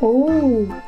哦。